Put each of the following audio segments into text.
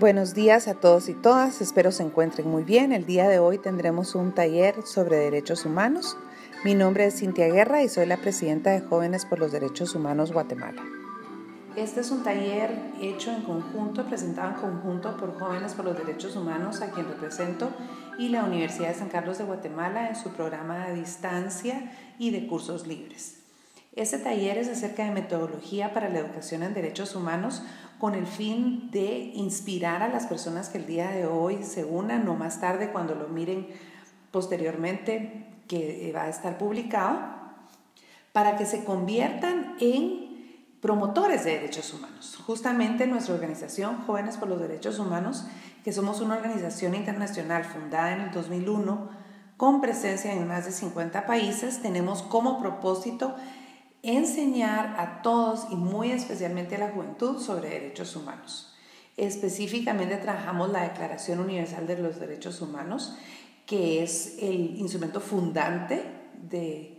Buenos días a todos y todas, espero se encuentren muy bien. El día de hoy tendremos un taller sobre derechos humanos. Mi nombre es Cintia Guerra y soy la presidenta de Jóvenes por los Derechos Humanos Guatemala. Este es un taller hecho en conjunto, presentado en conjunto por Jóvenes por los Derechos Humanos, a quien represento, y la Universidad de San Carlos de Guatemala en su programa de distancia y de cursos libres. Este taller es acerca de metodología para la educación en derechos humanos con el fin de inspirar a las personas que el día de hoy se unan o más tarde cuando lo miren posteriormente que va a estar publicado, para que se conviertan en promotores de derechos humanos. Justamente nuestra organización Jóvenes por los Derechos Humanos, que somos una organización internacional fundada en el 2001, con presencia en más de 50 países, tenemos como propósito enseñar a todos y muy especialmente a la juventud sobre derechos humanos. Específicamente trabajamos la Declaración Universal de los Derechos Humanos, que es el instrumento fundante de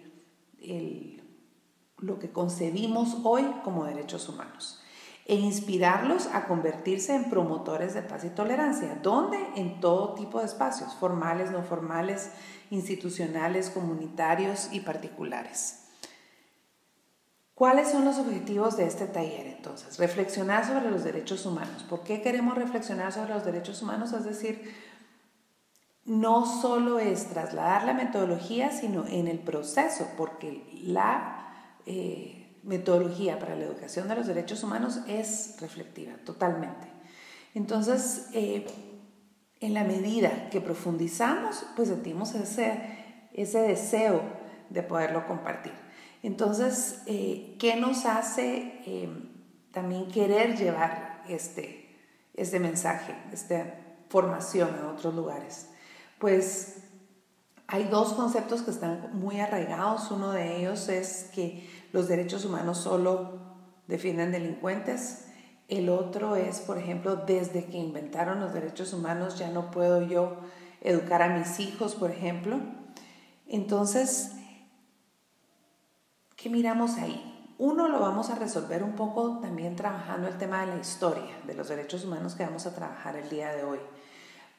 lo que concebimos hoy como derechos humanos e inspirarlos a convertirse en promotores de paz y tolerancia. ¿Dónde? En todo tipo de espacios, formales, no formales, institucionales, comunitarios y particulares. ¿Cuáles son los objetivos de este taller entonces? Reflexionar sobre los derechos humanos. ¿Por qué queremos reflexionar sobre los derechos humanos? Es decir, no solo es trasladar la metodología, sino en el proceso, porque la eh, metodología para la educación de los derechos humanos es reflectiva, totalmente. Entonces, eh, en la medida que profundizamos, pues sentimos ese, ese deseo de poderlo compartir. Entonces, eh, ¿qué nos hace eh, también querer llevar este, este mensaje, esta formación a otros lugares? Pues hay dos conceptos que están muy arraigados. Uno de ellos es que los derechos humanos solo defienden delincuentes. El otro es, por ejemplo, desde que inventaron los derechos humanos ya no puedo yo educar a mis hijos, por ejemplo. Entonces, ¿Qué miramos ahí? Uno lo vamos a resolver un poco también trabajando el tema de la historia de los derechos humanos que vamos a trabajar el día de hoy,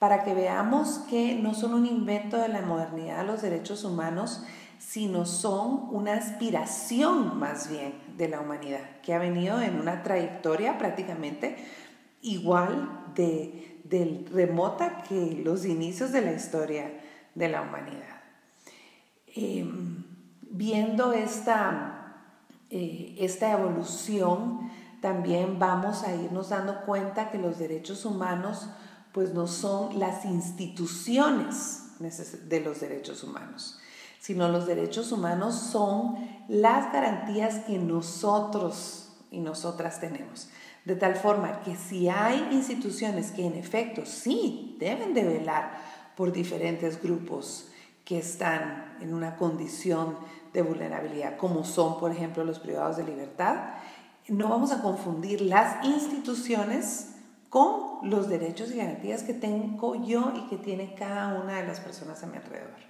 para que veamos que no son un invento de la modernidad los derechos humanos, sino son una aspiración más bien de la humanidad, que ha venido en una trayectoria prácticamente igual de, remota que los inicios de la historia de la humanidad. Em, viendo esta, eh, esta evolución, también vamos a irnos dando cuenta que los derechos humanos pues no son las instituciones de los derechos humanos, sino los derechos humanos son las garantías que nosotros y nosotras tenemos. De tal forma que si hay instituciones que en efecto sí deben de velar por diferentes grupos que están en una condición de vulnerabilidad, como son, por ejemplo, los privados de libertad, no vamos a confundir las instituciones con los derechos y garantías que tengo yo y que tiene cada una de las personas a mi alrededor.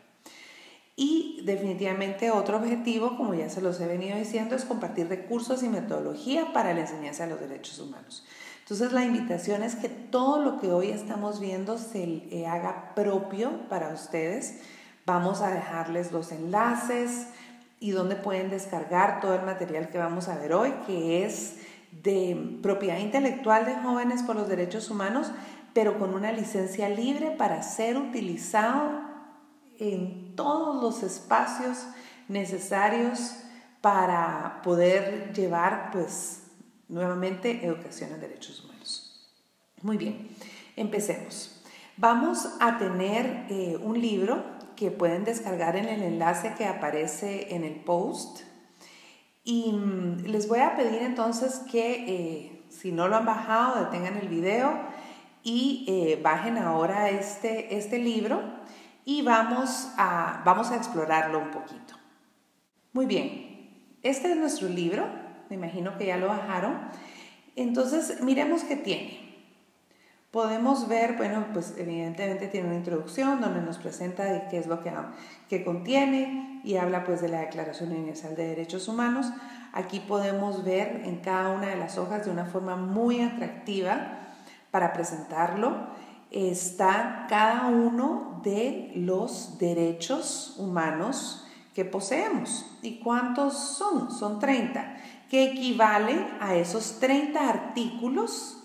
Y definitivamente otro objetivo, como ya se los he venido diciendo, es compartir recursos y metodología para la enseñanza de los derechos humanos. Entonces la invitación es que todo lo que hoy estamos viendo se haga propio para ustedes. Vamos a dejarles los enlaces, y donde pueden descargar todo el material que vamos a ver hoy, que es de propiedad intelectual de jóvenes por los derechos humanos, pero con una licencia libre para ser utilizado en todos los espacios necesarios para poder llevar, pues, nuevamente educación en derechos humanos. Muy bien, empecemos. Vamos a tener eh, un libro que pueden descargar en el enlace que aparece en el post. Y mm, les voy a pedir entonces que eh, si no lo han bajado, detengan el video y eh, bajen ahora este, este libro y vamos a, vamos a explorarlo un poquito. Muy bien, este es nuestro libro, me imagino que ya lo bajaron. Entonces, miremos qué tiene podemos ver, bueno, pues evidentemente tiene una introducción donde nos presenta qué es lo que, que contiene y habla pues de la Declaración Universal de Derechos Humanos. Aquí podemos ver en cada una de las hojas de una forma muy atractiva para presentarlo, está cada uno de los derechos humanos que poseemos. ¿Y cuántos son? Son 30, que equivale a esos 30 artículos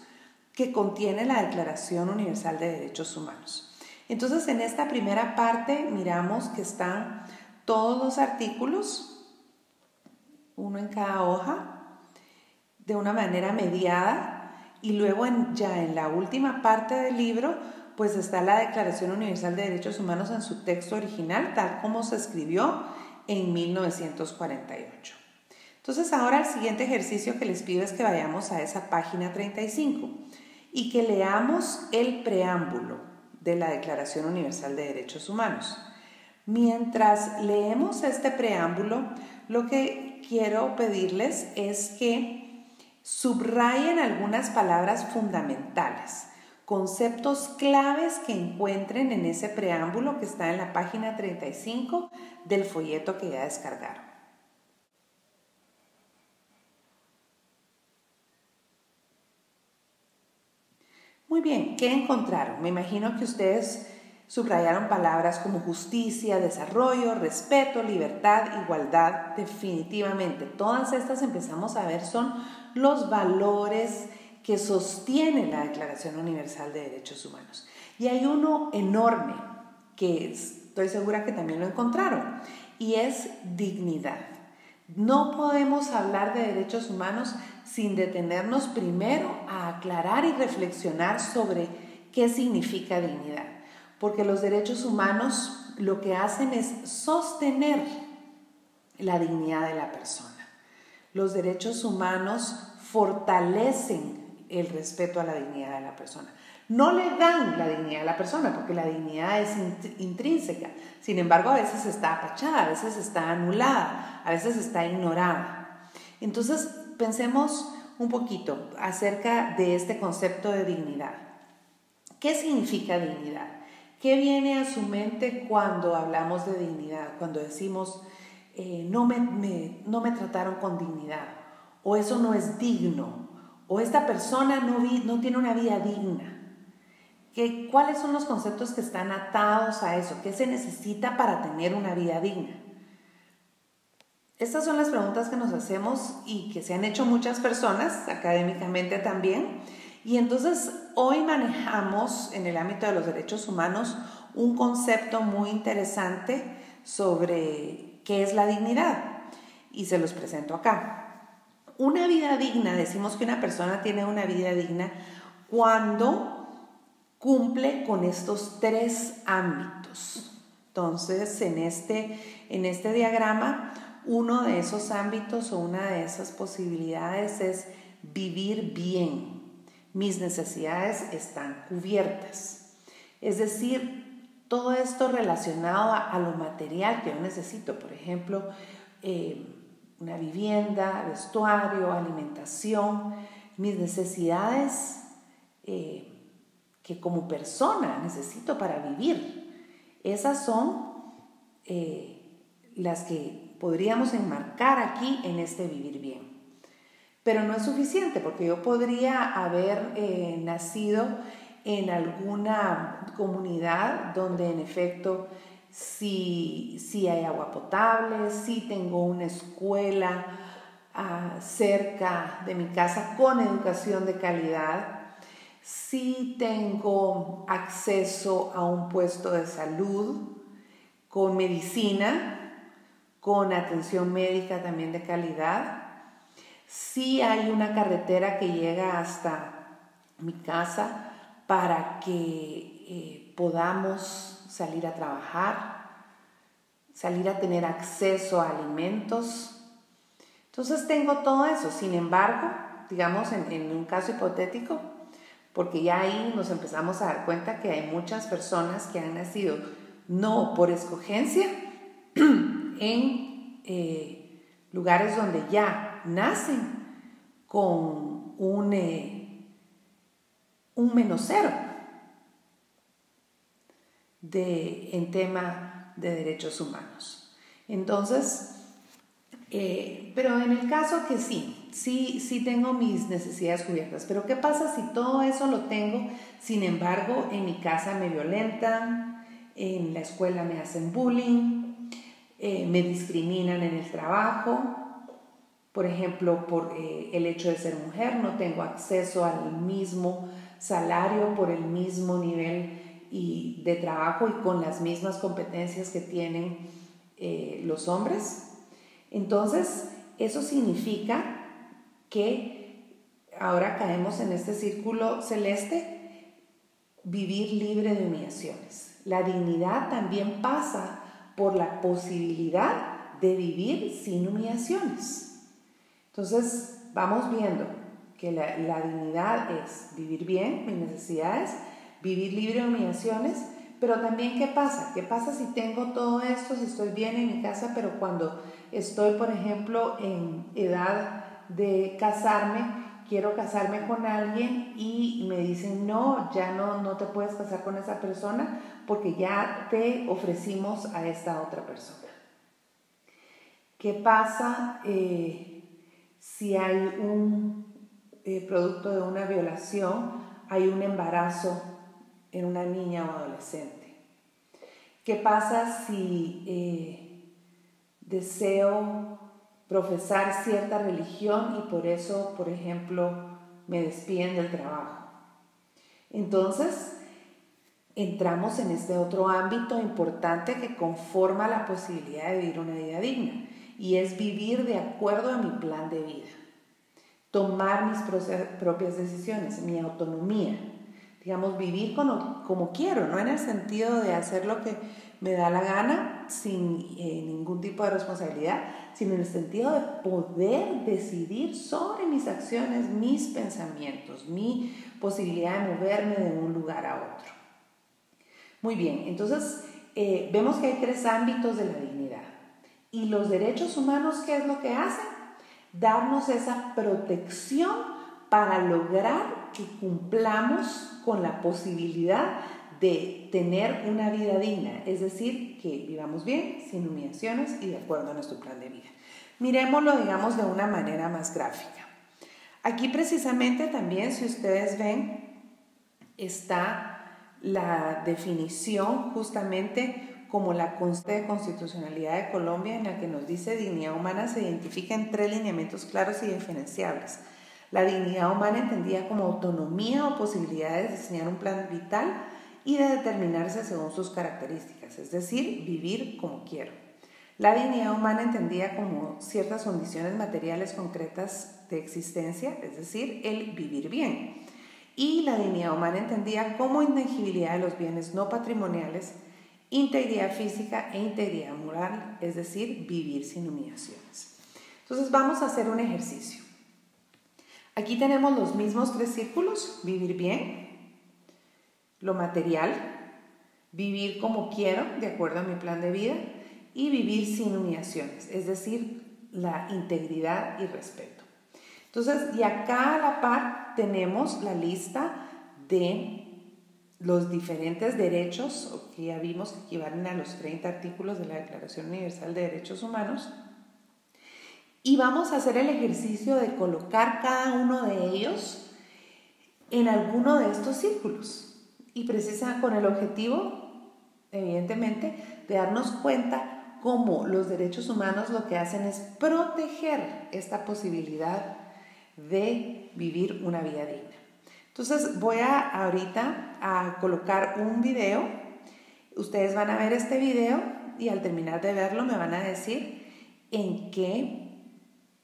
que contiene la Declaración Universal de Derechos Humanos. Entonces, en esta primera parte miramos que están todos los artículos, uno en cada hoja, de una manera mediada, y luego ya en la última parte del libro, pues está la Declaración Universal de Derechos Humanos en su texto original, tal como se escribió en 1948. Entonces ahora el siguiente ejercicio que les pido es que vayamos a esa página 35 y que leamos el preámbulo de la Declaración Universal de Derechos Humanos. Mientras leemos este preámbulo, lo que quiero pedirles es que subrayen algunas palabras fundamentales, conceptos claves que encuentren en ese preámbulo que está en la página 35 del folleto que ya descargaron. Muy bien, ¿qué encontraron? Me imagino que ustedes subrayaron palabras como justicia, desarrollo, respeto, libertad, igualdad, definitivamente. Todas estas empezamos a ver son los valores que sostienen la Declaración Universal de Derechos Humanos. Y hay uno enorme que estoy segura que también lo encontraron y es dignidad. No podemos hablar de derechos humanos sin detenernos primero a aclarar y reflexionar sobre qué significa dignidad. Porque los derechos humanos lo que hacen es sostener la dignidad de la persona. Los derechos humanos fortalecen el respeto a la dignidad de la persona. No le dan la dignidad a la persona porque la dignidad es intrínseca. Sin embargo, a veces está apachada, a veces está anulada, a veces está ignorada. Entonces, pensemos un poquito acerca de este concepto de dignidad. ¿Qué significa dignidad? ¿Qué viene a su mente cuando hablamos de dignidad? Cuando decimos, eh, no, me, no me trataron con dignidad, o eso no es digno, o esta persona no, no tiene una vida digna. ¿Qué, ¿Cuáles son los conceptos que están atados a eso? ¿Qué se necesita para tener una vida digna? Estas son las preguntas que nos hacemos y que se han hecho muchas personas, académicamente también. Y entonces hoy manejamos en el ámbito de los derechos humanos un concepto muy interesante sobre qué es la dignidad. Y se los presento acá. Una vida digna, decimos que una persona tiene una vida digna cuando cumple con estos tres ámbitos. Entonces, en este, en este diagrama uno de esos ámbitos o una de esas posibilidades es vivir bien. Mis necesidades están cubiertas. Es decir, todo esto relacionado a, lo material que yo necesito, por ejemplo, eh, una vivienda, vestuario, alimentación, mis necesidades eh, que como persona necesito para vivir. Esas son eh, las que podríamos enmarcar aquí en este vivir bien. Pero no es suficiente porque yo podría haber eh, nacido en alguna comunidad donde en efecto sí, hay agua potable, sí tengo una escuela ah, cerca de mi casa con educación de calidad, sí tengo acceso a un puesto de salud con medicina, con atención médica también de calidad. Sí hay una carretera que llega hasta mi casa para que eh, podamos salir a trabajar, salir a tener acceso a alimentos. Entonces tengo todo eso. Sin embargo, digamos en, en un caso hipotético, porque ya ahí nos empezamos a dar cuenta que hay muchas personas que han nacido no por escogencia, en eh, lugares donde ya nacen con un, eh, un menos cero de, en tema de derechos humanos. Entonces, Eh, pero en el caso que sí, sí, sí tengo mis necesidades cubiertas. Pero ¿qué pasa si todo eso lo tengo? Sin embargo, en mi casa me violentan, en la escuela me hacen bullying, eh, me discriminan en el trabajo, por ejemplo, por eh, el hecho de ser mujer, no tengo acceso al mismo salario por el mismo nivel y de trabajo y con las mismas competencias que tienen eh, los hombres. Entonces, eso significa que ahora caemos en este círculo celeste, vivir libre de humillaciones. La dignidad también pasa por la posibilidad de vivir sin humillaciones. Entonces, vamos viendo que la, dignidad es vivir bien, mis necesidades, vivir libre de humillaciones, pero también qué pasa, qué pasa si tengo todo esto, si estoy bien en mi casa, pero cuando estoy, por ejemplo, en edad de casarme, quiero casarme con alguien y me dicen, no, ya no, no te puedes casar con esa persona porque ya te ofrecimos a esta otra persona. ¿Qué pasa eh, si hay un eh, producto de una violación, hay un embarazo en una niña o adolescente? ¿Qué pasa si eh, deseo profesar cierta religión y por eso, por ejemplo, me despiden del trabajo? Entonces, entramos en este otro ámbito importante que conforma la posibilidad de vivir una vida digna y es vivir de acuerdo a mi plan de vida, tomar mis propias decisiones, mi autonomía, digamos, vivir como, como, quiero, no en el sentido de hacer lo que me da la gana sin eh, ningún tipo de responsabilidad, sino en el sentido de poder decidir sobre mis acciones, mis pensamientos, mi posibilidad de moverme de un lugar a otro. Muy bien, entonces eh, vemos que hay tres ámbitos de la dignidad. ¿Y los derechos humanos qué es lo que hacen? Darnos esa protección para lograr que cumplamos con la posibilidad de tener una vida digna, es decir, que vivamos bien, sin humillaciones y de acuerdo a nuestro plan de vida. Miremoslo, digamos, de una manera más gráfica. Aquí precisamente también, si ustedes ven, está la definición justamente como la Constitución de Constitucionalidad de Colombia, en la que nos dice dignidad humana se identifica en tres lineamientos claros y diferenciables la dignidad humana entendida como autonomía o posibilidad de diseñar un plan vital y de determinarse según sus características, es decir, vivir como quiero. La dignidad humana entendida como ciertas condiciones materiales concretas de existencia, es decir, el vivir bien. Y la dignidad humana entendida como intangibilidad de los bienes no patrimoniales, integridad física e integridad moral, es decir, vivir sin humillaciones. Entonces vamos a hacer un ejercicio. Aquí tenemos los mismos tres círculos, vivir bien, lo material, vivir como quiero, de acuerdo a mi plan de vida, y vivir sin humillaciones, es decir, la integridad y respeto. Entonces, y acá a la par tenemos la lista de los diferentes derechos que ya vimos que equivalen a los 30 artículos de la Declaración Universal de Derechos Humanos y vamos a hacer el ejercicio de colocar cada uno de ellos en alguno de estos círculos. Y precisa con el objetivo, evidentemente, de darnos cuenta cómo los derechos humanos lo que hacen es proteger esta posibilidad de vivir una vida digna. Entonces voy a ahorita a colocar un video. Ustedes van a ver este video y al terminar de verlo me van a decir en qué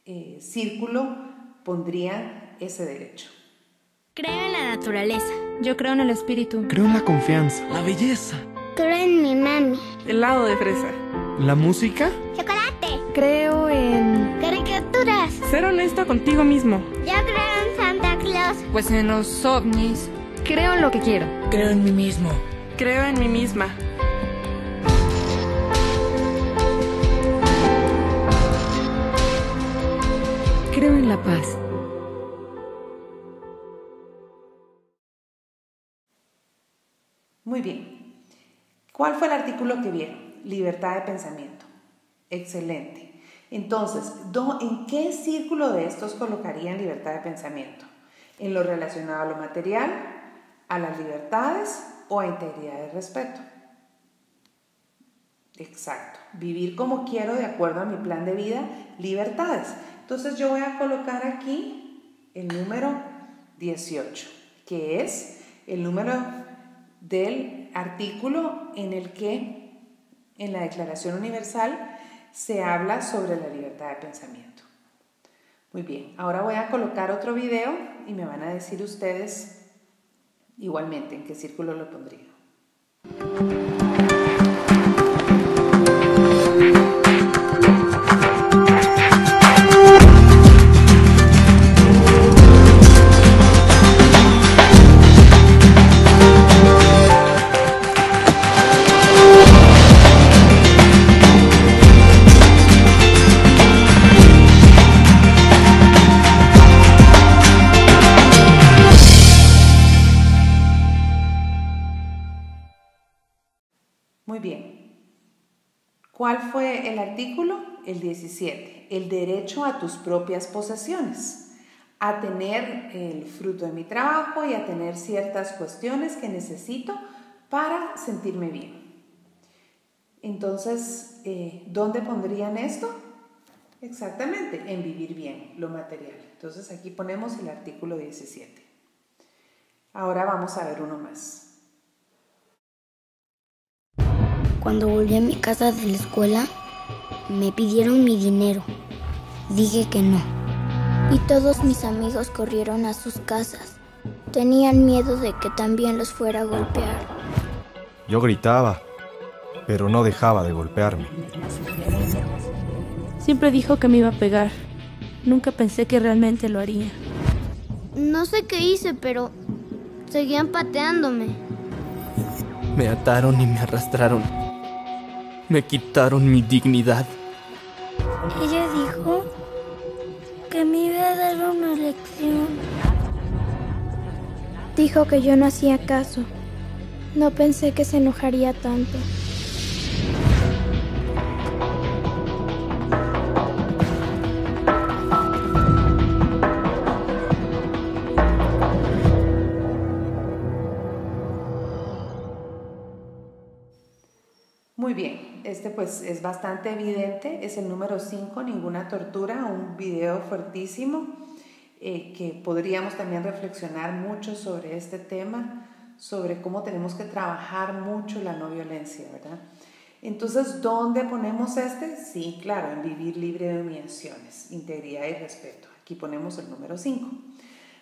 eh, círculo pondría ese derecho. Creo en la naturaleza. Yo creo en el espíritu. Creo en la confianza. La belleza. Creo en mi mami. Helado de fresa. La música. Chocolate. Creo en... Caricaturas. Ser honesto contigo mismo. Yo creo en Santa Claus. Pues en los ovnis. Creo en lo que quiero. Creo en mí mismo. Creo en mí misma. Creo en la paz. Muy bien. ¿Cuál fue el artículo que vieron? Libertad de pensamiento. Excelente. Entonces, ¿en qué círculo de estos colocarían libertad de pensamiento? ¿En lo relacionado a lo material, a las libertades o a integridad y respeto? Exacto. Vivir como quiero de acuerdo a mi plan de vida, libertades. Entonces yo voy a colocar aquí el número 18, que es el número del artículo en el que en la Declaración Universal se habla sobre la libertad de pensamiento. Muy bien, ahora voy a colocar otro video y me van a decir ustedes igualmente en qué círculo lo pondría. ¿Cuál fue el artículo? El 17. El derecho a tus propias posesiones. A tener el fruto de mi trabajo y a tener ciertas cuestiones que necesito para sentirme bien. Entonces, eh, ¿dónde pondrían esto? Exactamente, en vivir bien, lo material. Entonces aquí ponemos el artículo 17. Ahora vamos a ver uno más. Cuando volví a mi casa de la escuela, me pidieron mi dinero. Dije que no. Y todos mis amigos corrieron a sus casas. Tenían miedo de que también los fuera a golpear. Yo gritaba, pero no dejaba de golpearme. Siempre dijo que me iba a pegar. Nunca pensé que realmente lo haría. No sé qué hice, pero seguían pateándome. Me ataron y me arrastraron. Me quitaron mi dignidad. Ella dijo que me iba a dar una lección. Dijo que yo no hacía caso. No pensé que se enojaría tanto. Pues es bastante evidente, es el número 5, ninguna tortura, un video fuertísimo eh, que podríamos también reflexionar mucho sobre este tema, sobre cómo tenemos que trabajar mucho la no violencia, ¿verdad? Entonces, ¿dónde ponemos este? Sí, claro, en vivir libre de humillaciones, integridad y respeto. Aquí ponemos el número 5.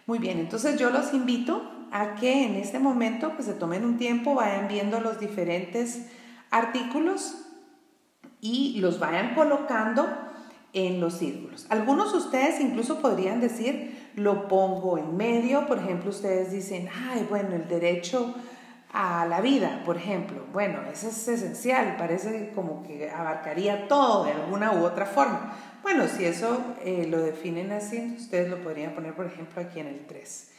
Muy bien, entonces yo los invito a que en este momento pues se tomen un tiempo, vayan viendo los diferentes artículos y los vayan colocando en los círculos. Algunos de ustedes incluso podrían decir, lo pongo en medio, por ejemplo, ustedes dicen, ay, bueno, el derecho a la vida, por ejemplo. Bueno, eso es esencial, parece como que abarcaría todo de alguna u otra forma. Bueno, si eso eh, lo definen así, ustedes lo podrían poner, por ejemplo, aquí en el 3.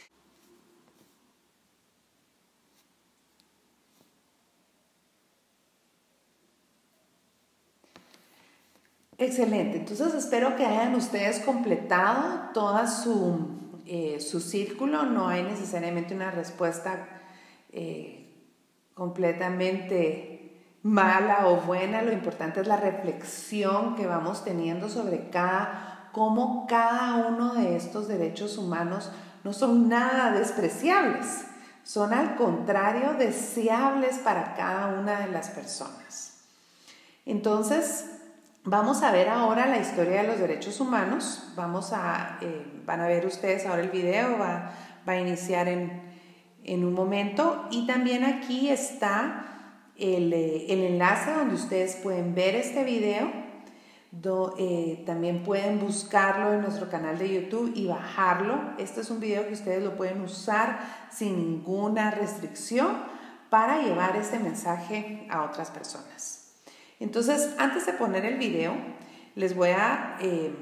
Excelente, entonces espero que hayan ustedes completado toda su, eh, su círculo, no hay necesariamente una respuesta eh, completamente mala o buena, lo importante es la reflexión que vamos teniendo sobre cada, cómo cada uno de estos derechos humanos no son nada despreciables, son al contrario deseables para cada una de las personas. Entonces, Vamos a ver ahora la historia de los derechos humanos. Vamos a, eh, van a ver ustedes ahora el video, va, va a iniciar en, en, un momento. Y también aquí está el, eh, el, enlace donde ustedes pueden ver este video. Do, eh, también pueden buscarlo en nuestro canal de YouTube y bajarlo. Este es un video que ustedes lo pueden usar sin ninguna restricción para llevar este mensaje a otras personas. Entonces, antes de poner el video, les voy a eh,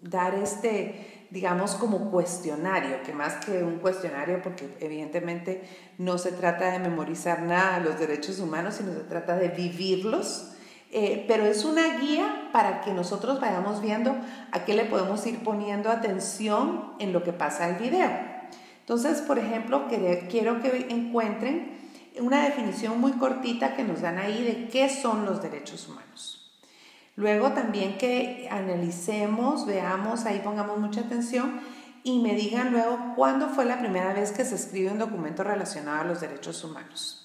dar este, digamos, como cuestionario, que más que un cuestionario, porque evidentemente no se trata de memorizar nada de los derechos humanos, sino se trata de vivirlos. Eh, pero es una guía para que nosotros vayamos viendo a qué le podemos ir poniendo atención en lo que pasa el video. Entonces, por ejemplo, quiero que encuentren una definición muy cortita que nos dan ahí de qué son los derechos humanos. Luego también que analicemos, veamos, ahí pongamos mucha atención y me digan luego cuándo fue la primera vez que se escribe un documento relacionado a los derechos humanos.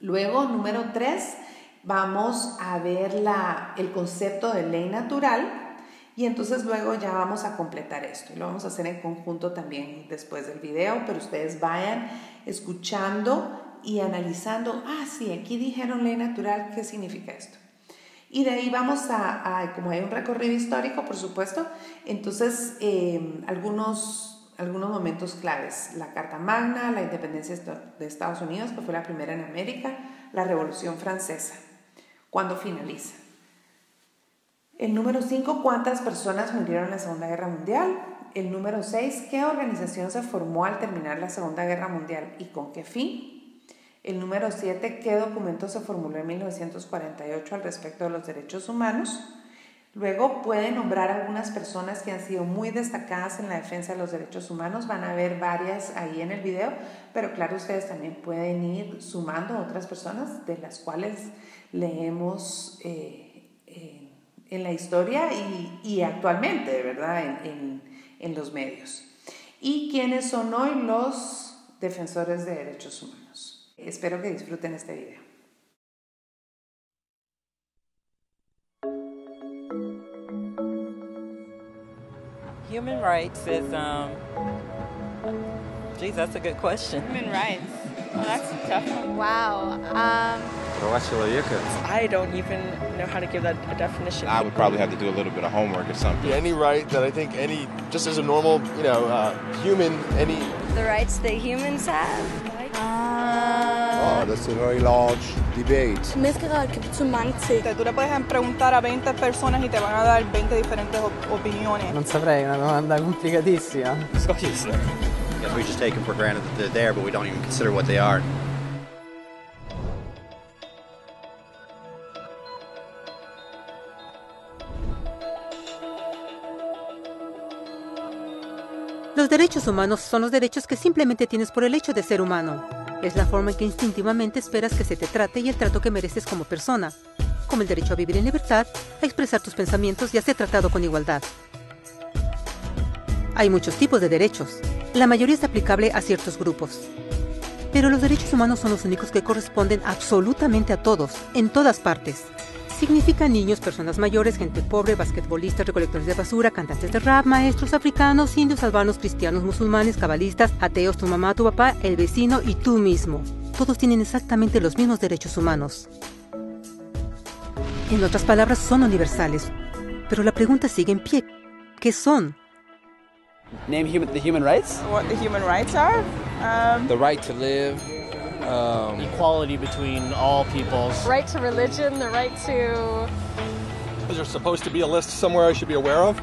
Luego, número tres, vamos a ver la, el concepto de ley natural y entonces luego ya vamos a completar esto. Lo vamos a hacer en conjunto también después del video, pero ustedes vayan escuchando y analizando, ah, sí, aquí dijeron ley natural, ¿qué significa esto? Y de ahí vamos a, como hay un recorrido histórico, por supuesto, entonces em, algunos, algunos momentos claves. La Carta Magna, la independencia de Estados Unidos, que fue la primera en América, la Revolución Francesa cuando finaliza. El número 5, ¿cuántas personas murieron en la Segunda Guerra Mundial? El número 6, ¿qué organización se formó al terminar la Segunda Guerra Mundial y con qué fin? El número 7, ¿qué documento se formuló en 1948 al respecto de los derechos humanos? Luego puede nombrar algunas personas que han sido muy destacadas en la defensa de los derechos humanos. Van a ver varias ahí en el video, pero claro, ustedes también pueden ir sumando otras personas de las cuales leemos eh, en la historia y, actualmente, ¿verdad? En, en los medios. ¿Y quiénes son hoy los defensores de derechos humanos? Espero que disfruten este video. Human rights is, um, geez, that's a good question. Human rights. Well, that's a tough one. Wow. Um, I don't even know how to give that a definition. I would probably have to do a little bit of homework or something. Any right that I think any, just as a normal, you know, uh, human, any. The rights that humans have. Oh, that's a very large debate. Tú le puedes preguntar a 20 personas y te van a dar 20 diferentes opiniones. Non saprei, una domanda complicatissima. Useless. Because we just take them for granted that they're there, but we don't even consider what they are. Los derechos humanos son los derechos que simplemente tienes por el hecho de ser humano. Es la forma en que instintivamente esperas que se te trate y el trato que mereces como persona, como el derecho a vivir en libertad, a expresar tus pensamientos y a ser tratado con igualdad. Hay muchos tipos de derechos. La mayoría es aplicable a ciertos grupos. Pero los derechos humanos son los únicos que corresponden absolutamente a todos, en todas partes. Significa niños, personas mayores, gente pobre, basquetbolistas, recolectores de basura, cantantes de rap, maestros africanos, indios, albanos, cristianos, musulmanes, cabalistas, ateos, tu mamá, tu papá, el vecino y tú mismo. Todos tienen exactamente los mismos derechos humanos. En otras palabras, son universales. Pero la pregunta sigue en pie. ¿Qué son? Name the human rights? What the human rights are? Um, the right to live, um, equality between all peoples. Right to religion, the right to. Is there supposed to be a list somewhere I should be aware of?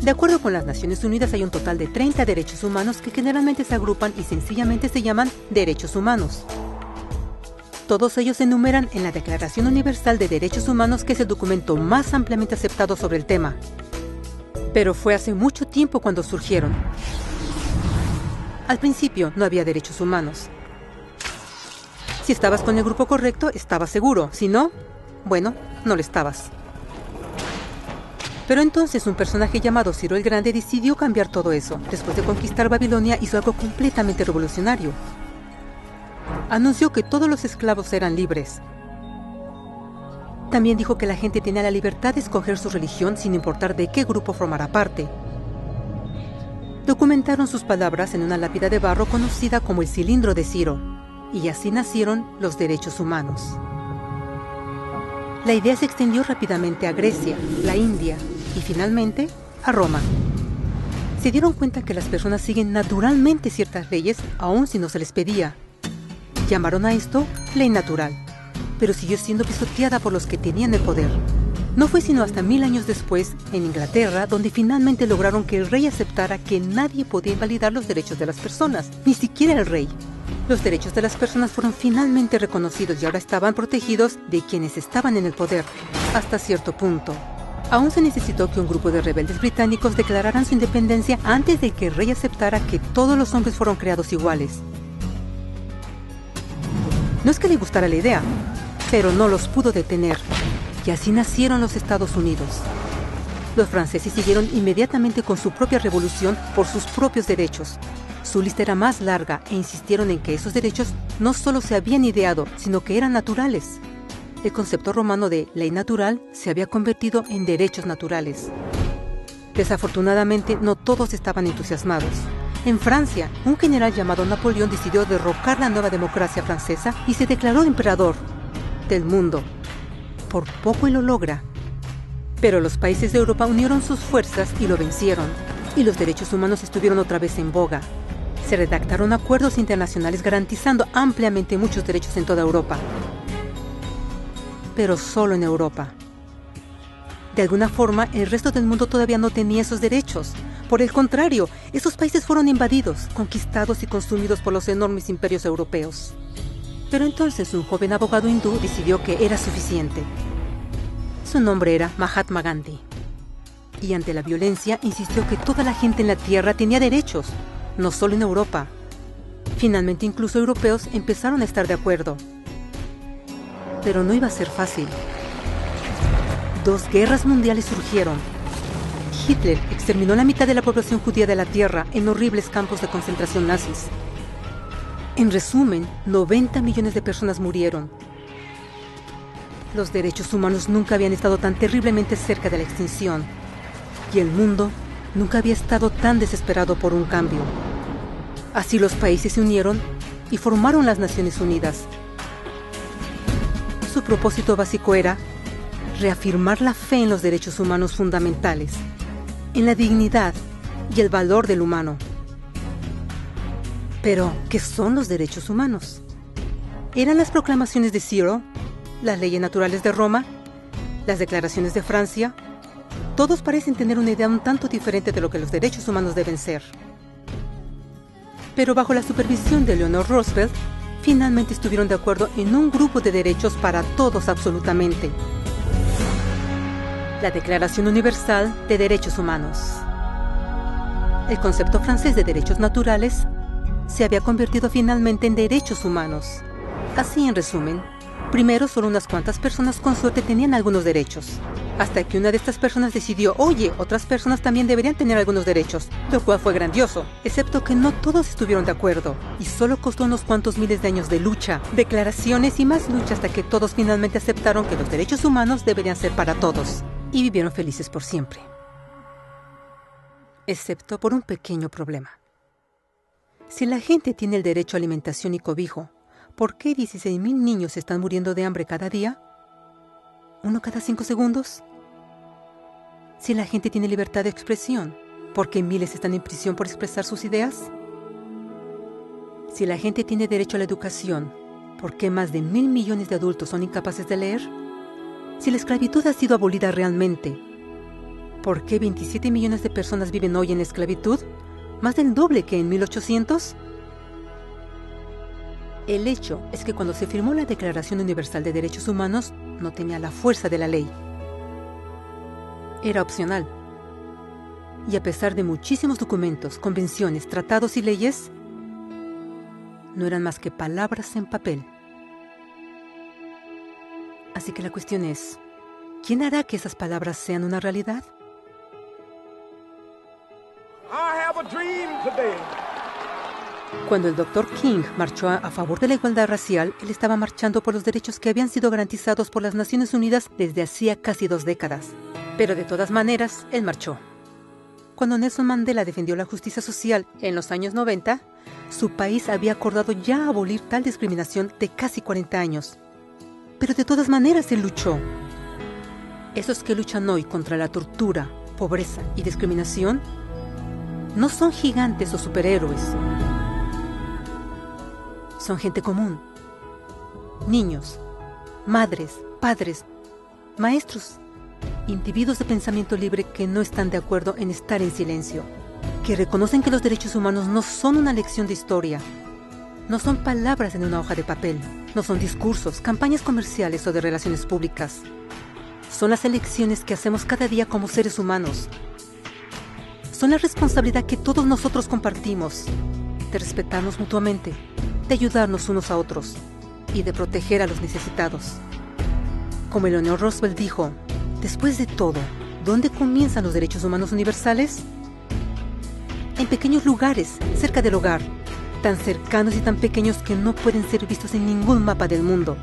De acuerdo con las Naciones Unidas hay un total de 30 derechos humanos que generalmente se agrupan y sencillamente se llaman derechos humanos. Todos ellos se enumeran en la Declaración Universal de Derechos Humanos que es el documento más ampliamente aceptado sobre el tema. Pero fue hace mucho tiempo cuando surgieron. Al principio no había derechos humanos. Si estabas con el grupo correcto, estabas seguro. Si no, bueno, no lo estabas. Pero entonces un personaje llamado Ciro el Grande decidió cambiar todo eso. Después de conquistar Babilonia hizo algo completamente revolucionario. Anunció que todos los esclavos eran libres. También dijo que la gente tenía la libertad de escoger su religión sin importar de qué grupo formara parte. Documentaron sus palabras en una lápida de barro conocida como el cilindro de Ciro y así nacieron los derechos humanos. La idea se extendió rápidamente a Grecia, la India y finalmente a Roma. Se dieron cuenta que las personas siguen naturalmente ciertas leyes aun si no se les pedía. Llamaron a esto ley natural, pero siguió siendo pisoteada por los que tenían el poder. No fue sino hasta mil años después, en Inglaterra, donde finalmente lograron que el rey aceptara que nadie podía invalidar los derechos de las personas, ni siquiera el rey. Los derechos de las personas fueron finalmente reconocidos y ahora estaban protegidos de quienes estaban en el poder, hasta cierto punto. Aún se necesitó que un grupo de rebeldes británicos declararan su independencia antes de que el rey aceptara que todos los hombres fueron creados iguales. No es que le gustara la idea, pero no los pudo detener. Y así nacieron los Estados Unidos. Los franceses siguieron inmediatamente con su propia revolución por sus propios derechos. Su lista era más larga e insistieron en que esos derechos no solo se habían ideado, sino que eran naturales. El concepto romano de ley natural se había convertido en derechos naturales. Desafortunadamente, no todos estaban entusiasmados. En Francia, un general llamado Napoleón decidió derrocar la nueva democracia francesa y se declaró emperador del mundo. Por poco y lo logra. Pero los países de Europa unieron sus fuerzas y lo vencieron, y los derechos humanos estuvieron otra vez en boga. Se redactaron acuerdos internacionales garantizando ampliamente muchos derechos en toda Europa. Pero solo en Europa. De alguna forma, el resto del mundo todavía no tenía esos derechos. Por el contrario, esos países fueron invadidos, conquistados y consumidos por los enormes imperios europeos. Pero entonces un joven abogado hindú decidió que era suficiente. Su nombre era Mahatma Gandhi. Y ante la violencia insistió que toda la gente en la Tierra tenía derechos, no solo en Europa. Finalmente incluso europeos empezaron a estar de acuerdo. Pero no iba a ser fácil. Dos guerras mundiales surgieron. Hitler exterminó la mitad de la población judía de la Tierra en horribles campos de concentración nazis. En resumen, 90 millones de personas murieron. Los derechos humanos nunca habían estado tan terriblemente cerca de la extinción. Y el mundo nunca había estado tan desesperado por un cambio. Así los países se unieron y formaron las Naciones Unidas. Su propósito básico era reafirmar la fe en los derechos humanos fundamentales, en la dignidad y el valor del humano. Pero, ¿qué son los derechos humanos? ¿Eran las proclamaciones de Ciro, las leyes naturales de Roma, las declaraciones de Francia? Todos parecen tener una idea un tanto diferente de lo que los derechos humanos deben ser. Pero bajo la supervisión de Leonor Roosevelt, finalmente estuvieron de acuerdo en un grupo de derechos para todos absolutamente. La Declaración Universal de Derechos Humanos. El concepto francés de derechos naturales se había convertido finalmente en derechos humanos. Así en resumen, primero solo unas cuantas personas con suerte tenían algunos derechos, hasta que una de estas personas decidió, oye, otras personas también deberían tener algunos derechos, lo cual fue grandioso, excepto que no todos estuvieron de acuerdo, y solo costó unos cuantos miles de años de lucha, declaraciones y más lucha hasta que todos finalmente aceptaron que los derechos humanos deberían ser para todos, y vivieron felices por siempre. Excepto por un pequeño problema. Si la gente tiene el derecho a alimentación y cobijo, ¿por qué 16.000 niños están muriendo de hambre cada día? ¿Uno cada cinco segundos? Si la gente tiene libertad de expresión, ¿por qué miles están en prisión por expresar sus ideas? Si la gente tiene derecho a la educación, ¿por qué más de mil millones de adultos son incapaces de leer? Si la esclavitud ha sido abolida realmente, ¿por qué 27 millones de personas viven hoy en esclavitud? más del doble que en 1800? El hecho es que cuando se firmó la Declaración Universal de Derechos Humanos no tenía la fuerza de la ley. Era opcional. Y a pesar de muchísimos documentos, convenciones, tratados y leyes, no eran más que palabras en papel. Así que la cuestión es, ¿quién hará que esas palabras sean una realidad? Cuando el Dr. King marchó a favor de la igualdad racial, él estaba marchando por los derechos que habían sido garantizados por las Naciones Unidas desde hacía casi dos décadas. Pero de todas maneras, él marchó. Cuando Nelson Mandela defendió la justicia social en los años 90, su país había acordado ya abolir tal discriminación de casi 40 años. Pero de todas maneras él luchó. Esos que luchan hoy contra la tortura, pobreza y discriminación no son gigantes o superhéroes. Son gente común. Niños, madres, padres, maestros, individuos de pensamiento libre que no están de acuerdo en estar en silencio, que reconocen que los derechos humanos no son una lección de historia, No son palabras en una hoja de papel, no son discursos, campañas comerciales o de relaciones públicas. Son las elecciones que hacemos cada día como seres humanos. Son la responsabilidad que todos nosotros compartimos de respetarnos mutuamente, de ayudarnos unos a otros y de proteger a los necesitados. Como Eleanor Roosevelt dijo, después de todo, ¿dónde comienzan los derechos humanos universales? En pequeños lugares, cerca del hogar, tan cercanos y tan pequeños que no pueden ser vistos en ningún mapa del mundo.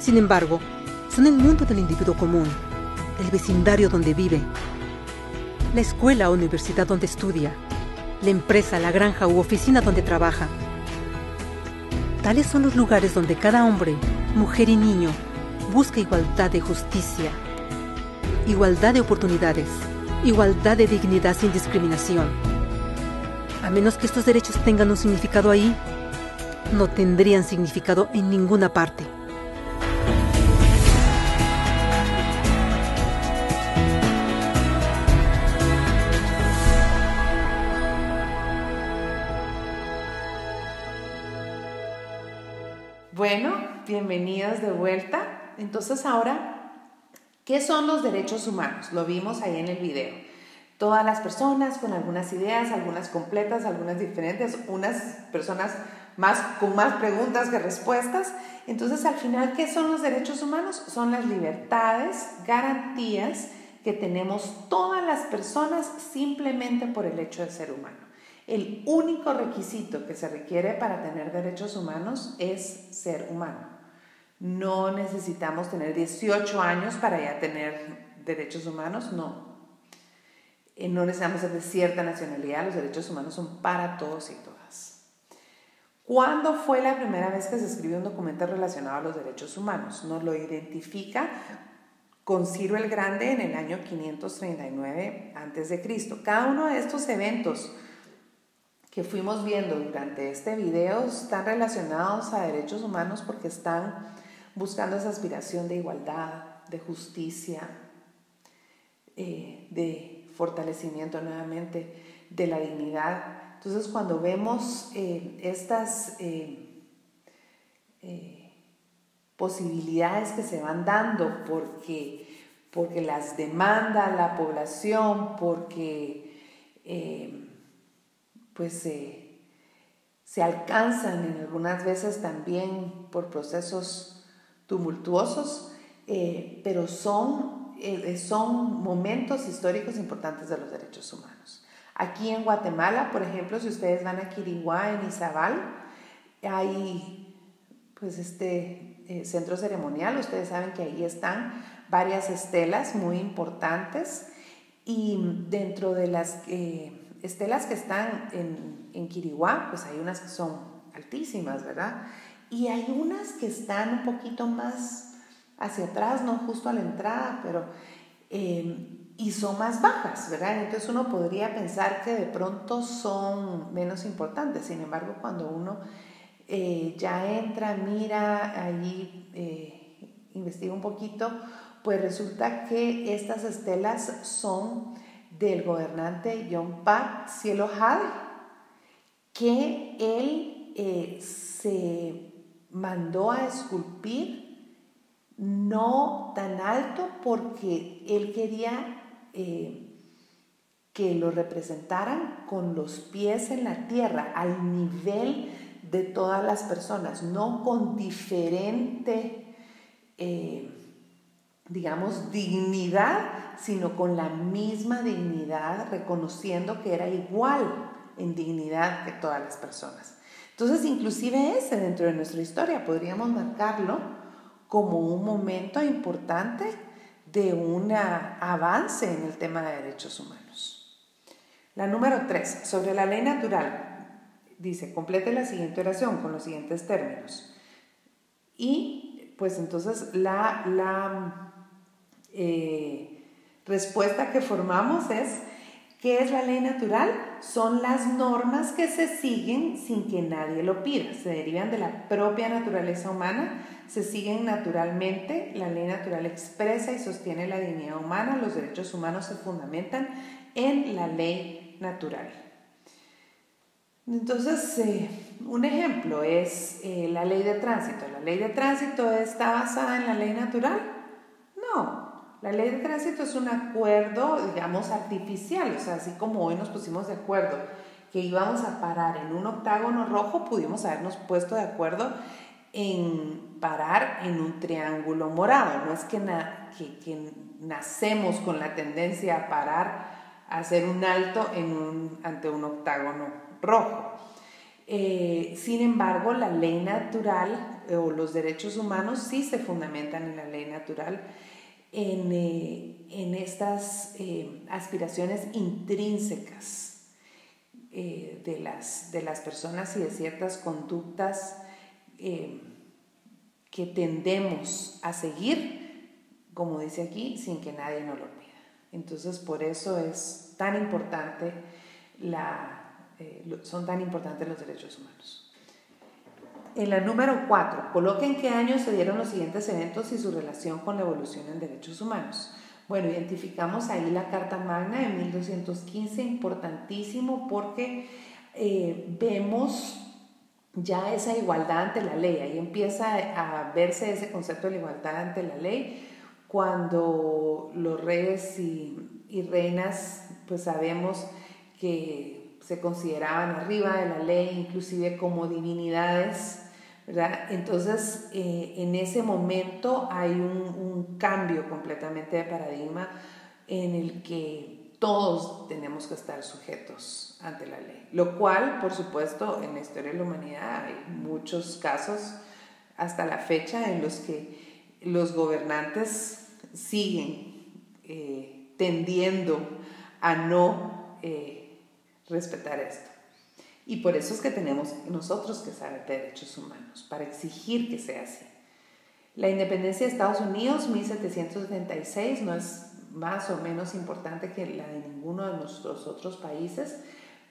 Sin embargo, son el mundo del individuo común, el vecindario donde vive, la escuela o universidad donde estudia, la empresa, la granja u oficina donde trabaja. Tales son los lugares donde cada hombre, mujer y niño busca igualdad de justicia, igualdad de oportunidades, igualdad de dignidad sin discriminación. A menos que estos derechos tengan un significado ahí, no tendrían significado en ninguna parte. Bienvenidos de vuelta. Entonces ahora, ¿qué son los derechos humanos? Lo vimos ahí en el video. Todas las personas con algunas ideas, algunas completas, algunas diferentes, unas personas más con más preguntas que respuestas. Entonces, al final, ¿qué son los derechos humanos? Son las libertades, garantías que tenemos todas las personas simplemente por el hecho de ser humano. El único requisito que se requiere para tener derechos humanos es ser humano. No necesitamos tener 18 años para ya tener derechos humanos, no. Eh, no necesitamos ser de cierta nacionalidad, los derechos humanos son para todos y todas. ¿Cuándo fue la primera vez que se escribió un documento relacionado a los derechos humanos? Nos lo identifica con Ciro el Grande en el año 539 a.C. Cada uno de estos eventos que fuimos viendo durante este video están relacionados a derechos humanos porque están buscando esa aspiración de igualdad, de justicia, eh, de fortalecimiento nuevamente de la dignidad. Entonces cuando vemos eh, estas eh, posibilidades que se van dando porque, porque las demanda la población, porque pues se alcanzan en algunas veces también por procesos tumultuosos, eh, pero son, eh, son momentos históricos importantes de los derechos humanos. Aquí en Guatemala, por ejemplo, si ustedes van a Quiriguá, en Izabal, hay pues este eh, centro ceremonial, ustedes saben que ahí están varias estelas muy importantes y dentro de las estelas que están en, en Quiriguá, pues hay unas que son altísimas, ¿verdad? Y hay unas que están un poquito más hacia atrás, no justo a la entrada, pero... Em, y son más bajas, ¿verdad? Entonces uno podría pensar que de pronto son menos importantes, sin embargo cuando uno eh, ya entra, mira, allí eh, investiga un poquito, pues resulta que estas estelas son del gobernante John Park Cielo Jade, que él eh, se mandó a esculpir no tan alto porque él quería eh, que lo representaran con los pies en la tierra, al nivel de todas las personas, no con diferente, eh, digamos, dignidad sino con la misma dignidad, reconociendo que era igual en dignidad que todas las personas. Entonces, inclusive ese dentro de nuestra historia podríamos marcarlo como un momento importante de un avance en el tema de derechos humanos. La número tres, sobre la ley natural. Dice, complete la siguiente oración con los siguientes términos. Y pues entonces la, la eh, respuesta que formamos es, ¿qué es la ley natural? Son las normas que se siguen sin que nadie lo pida, se derivan de la propia naturaleza humana, se siguen naturalmente, la ley natural expresa y sostiene la dignidad humana, los derechos humanos se fundamentan en la ley natural. Entonces, eh, un ejemplo es eh, la ley de tránsito. ¿La ley de tránsito está basada en la ley natural? No, la ley de tránsito es un acuerdo, digamos, artificial, o sea, así como hoy nos pusimos de acuerdo que íbamos a parar en un octágono rojo, pudimos habernos puesto de acuerdo en parar en un triángulo morado. No es que, que, nacemos con la tendencia a parar, a hacer un alto ante un octágono rojo. Eh, sin embargo, la ley natural eh, o los derechos humanos sí se fundamentan en la ley natural en, eh, en estas aspiraciones intrínsecas de, las, de las personas y de ciertas conductas que tendemos a seguir, como dice aquí, sin que nadie nos lo pida. Entonces, por eso es tan importante la eh, son tan importantes los derechos humanos. En la número 4, coloque en qué año se dieron los siguientes eventos y su relación con la evolución en derechos humanos. Bueno, identificamos ahí la Carta Magna de 1215, importantísimo porque eh, vemos ya esa igualdad ante la ley, ahí empieza a verse ese concepto de la igualdad ante la ley cuando los reyes y, y reinas, pues sabemos que se consideraban arriba de la ley, inclusive como divinidades, Entonces, eh, en ese momento hay un, un, cambio completamente de paradigma en el que todos tenemos que estar sujetos ante la ley, lo cual, por supuesto, en la historia de la humanidad hay muchos casos hasta la fecha en los que los gobernantes siguen eh, tendiendo a no eh, respetar esto. Y por eso es que tenemos nosotros que saber derechos humanos, para exigir que sea así. La independencia de Estados Unidos, 1776, no es más o menos importante que la de ninguno de nuestros otros países,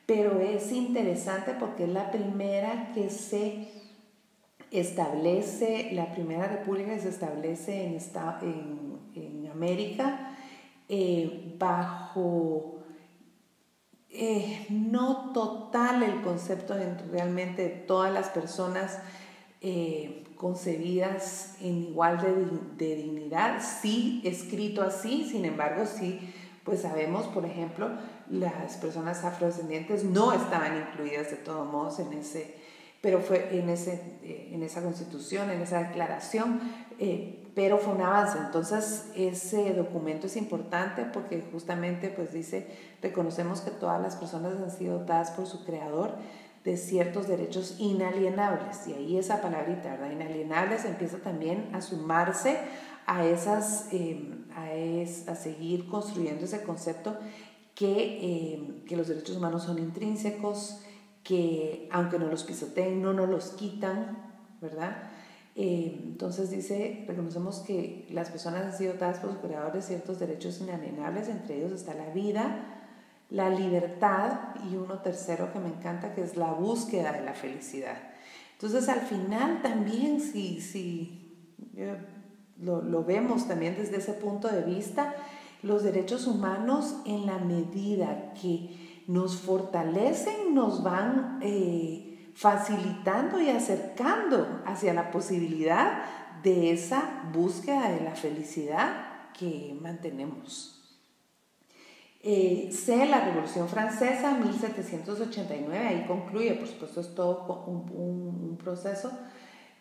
pero es interesante porque es la primera que se establece, la primera república que se establece en, en, en América eh, bajo eh, no total el concepto de realmente todas las personas eh, concebidas en igual de, dignidad, sí escrito así, sin embargo sí, pues sabemos, por ejemplo, las personas afrodescendientes no estaban incluidas de todos modos en ese, pero fue en, ese, eh, en esa constitución, en esa declaración, pero fue un avance. Entonces, ese documento es importante porque justamente pues dice, reconocemos que todas las personas han sido dotadas por su creador de ciertos derechos inalienables. Y ahí esa palabrita, ¿verdad? Inalienables empieza también a sumarse a esas, em, a, a, seguir construyendo ese concepto que, em, que los derechos humanos son intrínsecos, que aunque no los pisoteen, no nos los quitan, ¿verdad? Eh, entonces dice, reconocemos que las personas han sido dadas por sus creadores ciertos derechos inalienables, entre ellos está la vida, la libertad y uno tercero que me encanta, que es la búsqueda de la felicidad. Entonces al final también, si, si lo, lo, vemos también desde ese punto de vista, los derechos humanos en la medida que nos fortalecen, nos van... Eh, facilitando y acercando hacia la posibilidad de esa búsqueda de la felicidad que mantenemos. Eh, C, la Revolución Francesa, 1789, ahí concluye, por supuesto es todo un, proceso.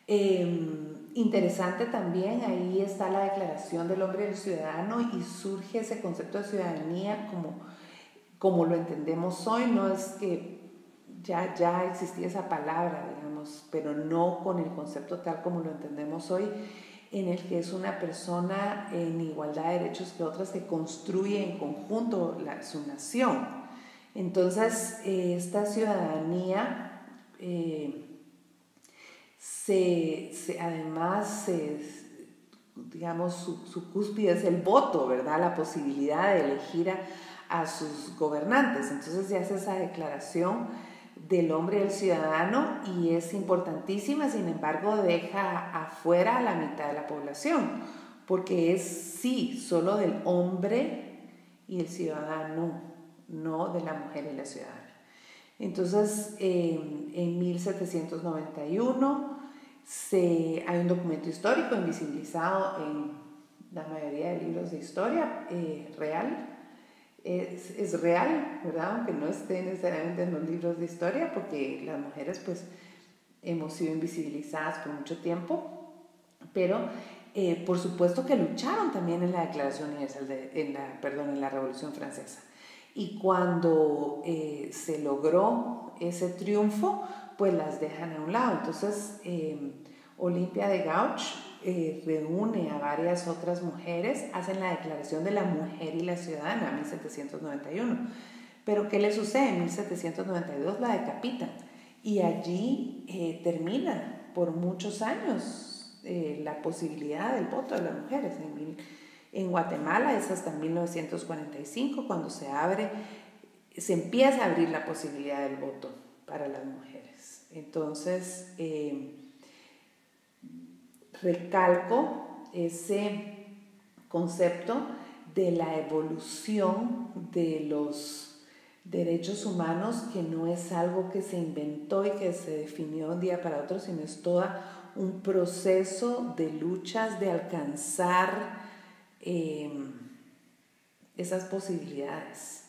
Em, interesante también, ahí está la Declaración del Hombre y del Ciudadano y surge ese concepto de ciudadanía como, como lo entendemos hoy, no es que ya, ya existía esa palabra, digamos, pero no con el concepto tal como lo entendemos hoy, en el que es una persona en igualdad de derechos que otras que construye en conjunto su nación. Entonces, eh, esta ciudadanía, eh, se, además, digamos, su, su, cúspide es el voto, ¿verdad? La posibilidad de elegir a, a sus gobernantes. Entonces, se hace esa declaración del hombre y del ciudadano y es importantísima, sin embargo deja afuera a la mitad de la población, porque es sí solo del hombre y el ciudadano, no de la mujer y la ciudadana. Entonces, en 1791 se, hay un documento histórico invisibilizado en la mayoría de libros de historia eh, real. Es, es, real, ¿verdad? Aunque no esté necesariamente en los libros de historia, porque las mujeres pues hemos sido invisibilizadas por mucho tiempo, pero eh, por supuesto que lucharon también en la Declaración Universal, de, en la, perdón, en la Revolución Francesa. Y cuando eh, se logró ese triunfo, pues las dejan a un lado. Entonces, eh, Olimpia de Gauch eh, reúne a varias otras mujeres, hacen la Declaración de la Mujer y la Ciudadana en 1791. Pero ¿qué le sucede? En 1792 la decapitan y allí eh, termina por muchos años eh, la posibilidad del voto de las mujeres. En, Guatemala es hasta 1945 cuando se abre, se empieza a abrir la posibilidad del voto para las mujeres. Entonces, recalco ese concepto de la evolución de los derechos humanos, que no es algo que se inventó y que se definió de un día para otro, sino es todo un proceso de luchas de alcanzar eh, esas posibilidades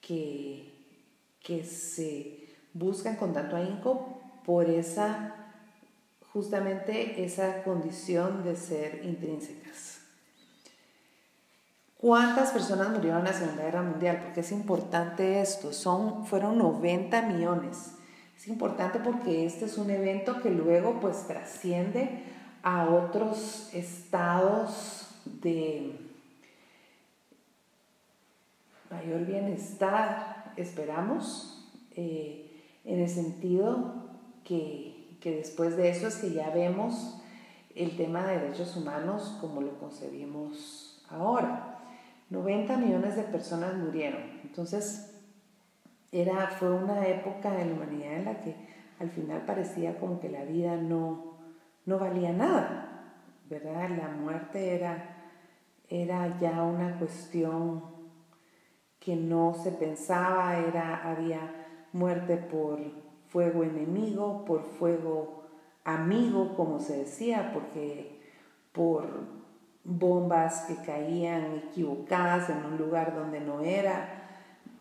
que, que se buscan con tanto ahínco por esa justamente esa condición de ser intrínsecas. ¿Cuántas personas murieron en la Segunda Guerra Mundial? Porque es importante esto, Son, fueron 90 millones. Es importante porque este es un evento que luego pues trasciende a otros estados de mayor bienestar, esperamos, eh, en el sentido que, que después de eso es que ya vemos el tema de derechos humanos como lo concebimos ahora. 90 millones de personas murieron. Entonces, era, fue una época en la humanidad en la que al final parecía como que la vida no, no valía nada, ¿verdad? La muerte era, era ya una cuestión que no se pensaba, era, había muerte por fuego enemigo, por fuego amigo, como se decía, porque por bombas que caían equivocadas en un lugar donde no era,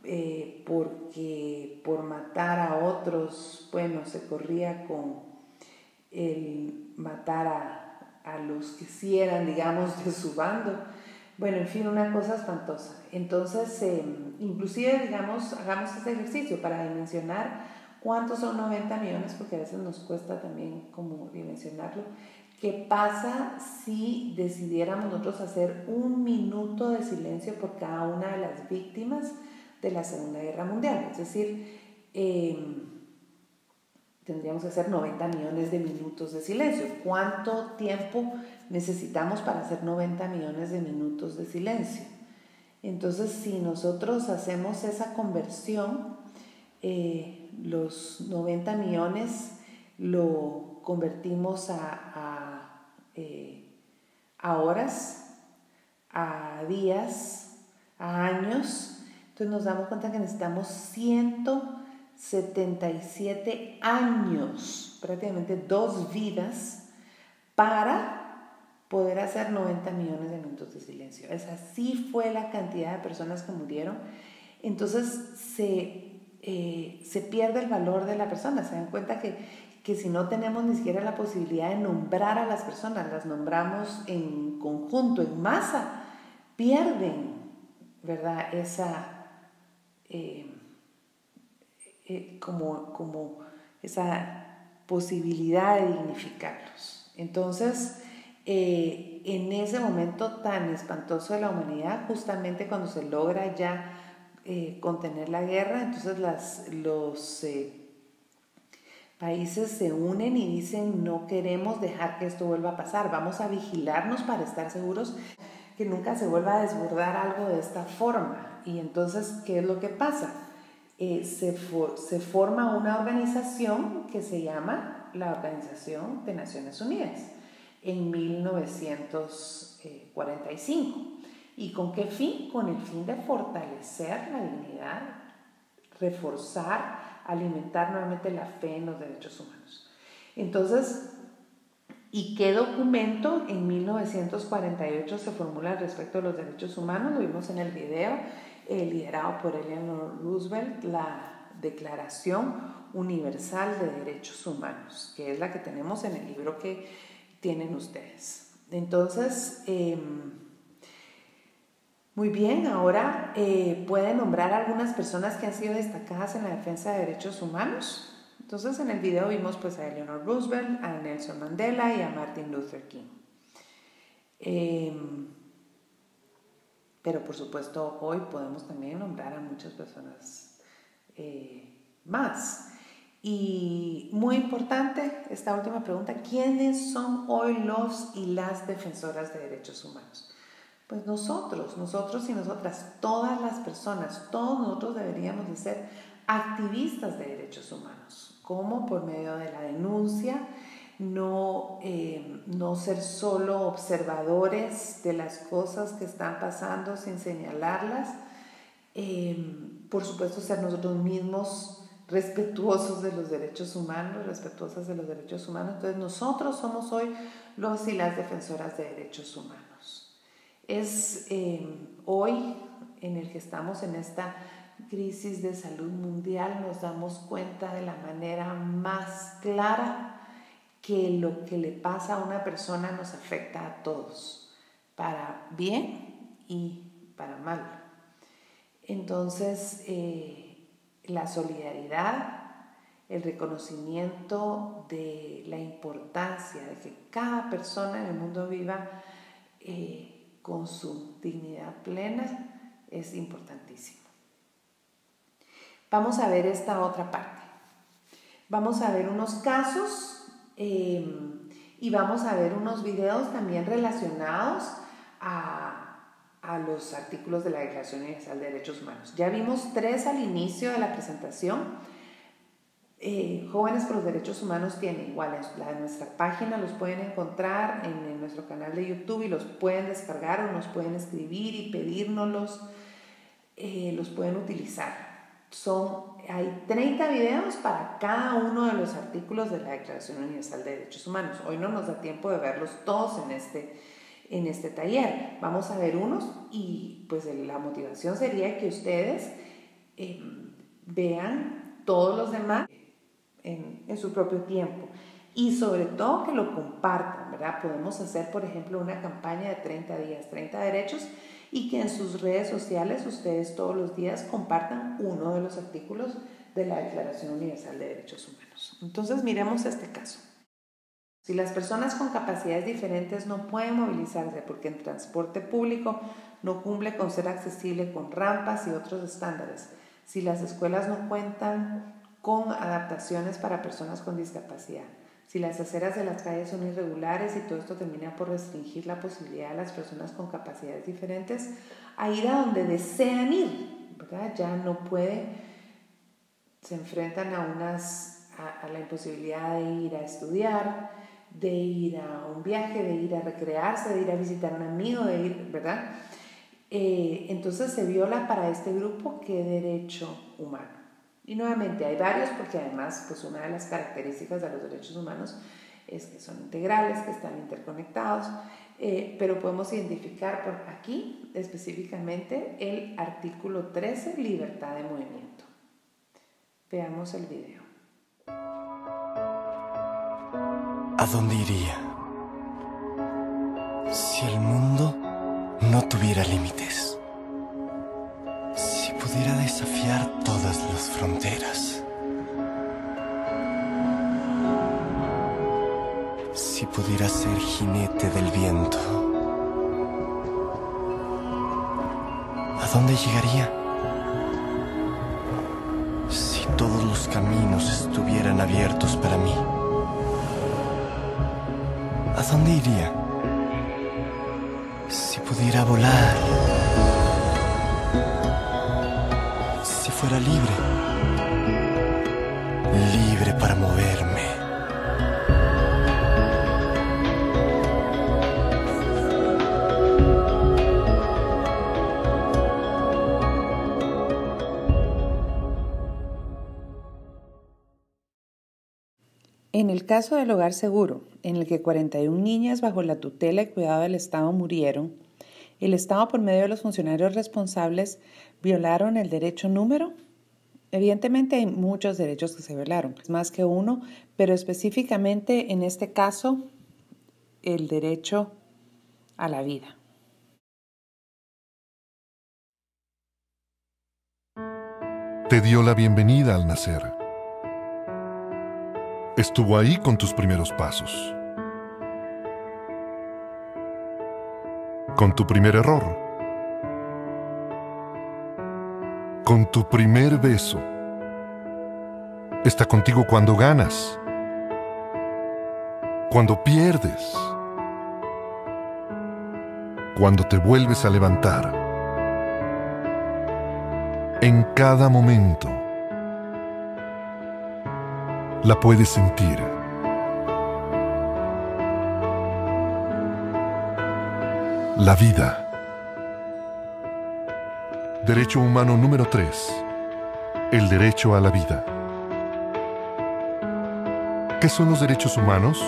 eh, porque por matar a otros, bueno, se corría con el matar a, a los que sí eran, digamos, de su bando. Bueno, en fin, una cosa espantosa. Entonces, eh, inclusive, digamos, hagamos este ejercicio para dimensionar cuántos son 90 millones, porque a veces nos cuesta también como dimensionarlo. ¿Qué pasa si decidiéramos nosotros hacer un minuto de silencio por cada una de las víctimas de la Segunda Guerra Mundial? Es decir, eh, tendríamos que hacer 90 millones de minutos de silencio. ¿Cuánto tiempo necesitamos para hacer 90 millones de minutos de silencio? Entonces, si nosotros hacemos esa conversión, eh, los 90 millones lo convertimos a, eh, a horas, a días, a años, entonces nos damos cuenta que necesitamos 177 años, prácticamente dos vidas, para poder hacer 90 millones de minutos de silencio. Esa sí fue la cantidad de personas que murieron. Entonces se, eh, se pierde el valor de la persona. Se dan cuenta que, que si no tenemos ni siquiera la posibilidad de nombrar a las personas, las nombramos en conjunto, en masa, pierden, ¿verdad? Esa, eh, eh, como, como esa posibilidad de dignificarlos. Entonces, en ese momento tan espantoso de la humanidad, justamente cuando se logra ya eh, contener la guerra, entonces las, los eh, países se unen y dicen no queremos dejar que esto vuelva a pasar, vamos a vigilarnos para estar seguros que nunca se vuelva a desbordar algo de esta forma. Y entonces, ¿qué es lo que pasa? Eh, se, se forma una organización que se llama la Organización de Naciones Unidas en 1945. ¿Y con qué fin? Con el fin de fortalecer la dignidad, reforzar alimentar nuevamente la fe en los derechos humanos. Entonces, ¿y qué documento en 1948 se formula respecto a los derechos humanos? Lo vimos en el video, eh, liderado por Eleanor Roosevelt, la Declaración Universal de Derechos Humanos, que es la que tenemos en el libro que tienen ustedes. Entonces, em, muy bien, ahora eh, pueden nombrar algunas personas que han sido destacadas en la defensa de derechos humanos. Entonces en el video vimos pues a Eleanor Roosevelt, a Nelson Mandela y a Martin Luther King. Em, pero por supuesto hoy podemos también nombrar a muchas personas eh, más. Y muy importante esta última pregunta, ¿quiénes son hoy los y las defensoras de derechos humanos? Pues nosotros, nosotros y nosotras, todas las personas, todos nosotros deberíamos de ser activistas de derechos humanos, como por medio de la denuncia, no, eh, no ser solo observadores de las cosas que están pasando sin señalarlas, eh, por supuesto ser nosotros mismos respetuosos de los derechos humanos, respetuosas de los derechos humanos. Entonces nosotros somos hoy los y las defensoras de derechos humanos. Es eh, hoy en el que estamos en esta crisis de salud mundial, nos damos cuenta de la manera más clara que lo que le pasa a una persona nos afecta a todos, para bien y para mal. Entonces, eh, la solidaridad, el reconocimiento de la importancia de que cada persona en el mundo viva eh, con su dignidad plena es importantísimo. Vamos a ver esta otra parte. Vamos a ver unos casos em, y vamos a ver unos videos también relacionados a, a los artículos de la Declaración Universal de Derechos Humanos. Ya vimos tres al inicio de la presentación eh, Jóvenes por los Derechos Humanos tiene igual en nuestra página, los pueden encontrar en, nuestro canal de YouTube y los pueden descargar o nos pueden escribir y pedírnoslos, eh, los pueden utilizar. Son, hay 30 videos para cada uno de los artículos de la Declaración Universal de Derechos Humanos. Hoy no nos da tiempo de verlos todos en este, en este taller. Vamos a ver unos y pues la motivación sería que ustedes eh, vean todos los demás en, su propio tiempo. Y sobre todo que lo compartan, ¿verdad? Podemos hacer, por ejemplo, una campaña de 30 días, 30 derechos, y que en sus redes sociales ustedes todos los días compartan uno de los artículos de la Declaración Universal de Derechos Humanos. Entonces, miremos este caso. Si las personas con capacidades diferentes no pueden movilizarse porque el transporte público no cumple con ser accesible con rampas y otros estándares, si las escuelas no cuentan con adaptaciones para personas con discapacidad. Si las aceras de las calles son irregulares y todo esto termina por restringir la posibilidad de las personas con capacidades diferentes a ir a donde desean ir, ¿verdad? Ya no puede, se enfrentan a, unas, a, la imposibilidad de ir a estudiar, de ir a un viaje, de ir a recrearse, de ir a visitar a un amigo, de ir, ¿verdad? Eh, entonces se viola para este grupo qué derecho humano. Y nuevamente hay varios porque además pues una de las características de los derechos humanos es que son integrales, que están interconectados, eh, pero podemos identificar por aquí específicamente el artículo 13, libertad de movimiento. Veamos el video. ¿A dónde iría? Si el mundo no tuviera límites pudiera desafiar todas las fronteras. Si pudiera ser jinete del viento. ¿A dónde llegaría? Si todos los caminos estuvieran abiertos para mí. ¿A dónde iría? Si pudiera volar. Fuera libre. Libre para moverme. En el caso del hogar seguro, en el que 41 niñas bajo la tutela y cuidado del Estado murieron, el Estado por medio de los funcionarios responsables violaron el derecho número. Evidentemente hay muchos derechos que se violaron, más que uno, pero específicamente en este caso el derecho a la vida. Te dio la bienvenida al nacer. Estuvo ahí con tus primeros pasos. Con tu primer error. Con tu primer beso. Está contigo cuando ganas. Cuando pierdes. Cuando te vuelves a levantar. En cada momento. La puedes sentir. La vida. Derecho humano número 3. El derecho a la vida. ¿Qué son los derechos humanos?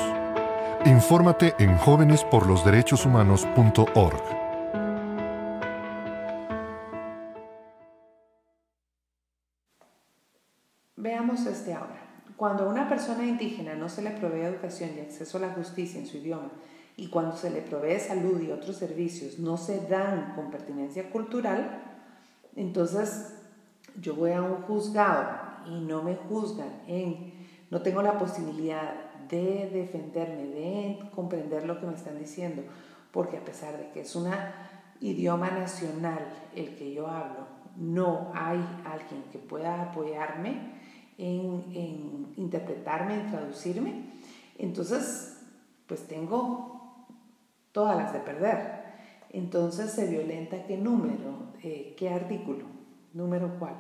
Infórmate en jóvenesporlosderechoshumanos.org. Veamos este ahora. Cuando a una persona indígena no se le provee educación y acceso a la justicia en su idioma, y cuando se le provee salud y otros servicios no se dan con pertinencia cultural, entonces yo voy a un juzgado y no me juzgan en, no tengo la posibilidad de defenderme, de comprender lo que me están diciendo, porque a pesar de que es un idioma nacional el que yo hablo, no hay alguien que pueda apoyarme en, en interpretarme, en traducirme, entonces pues tengo todas las de perder. Entonces se violenta qué número, eh, qué artículo, número cuál.